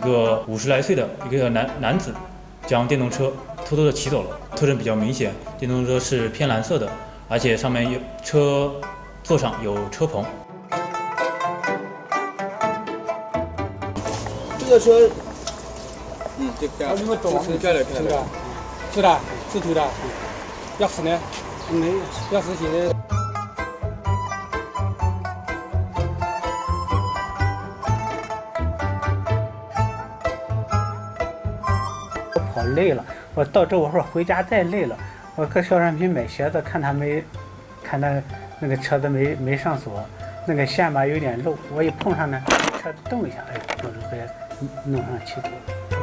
个五十来岁的一个男男子，将电动车偷偷的骑走了，特征比较明显，电动车是偏蓝色的，而且上面有车座上有车棚。这个车，嗯，这个，你们装是假的，是的，是的，是偷的，钥匙呢？没有，钥匙现在。好累了，我到这我说回家再累了，我搁小商品买鞋子，看他没，看他那个车子没没上锁，那个线吧有点漏，我一碰上呢，车动一下，哎，我就给弄上气走。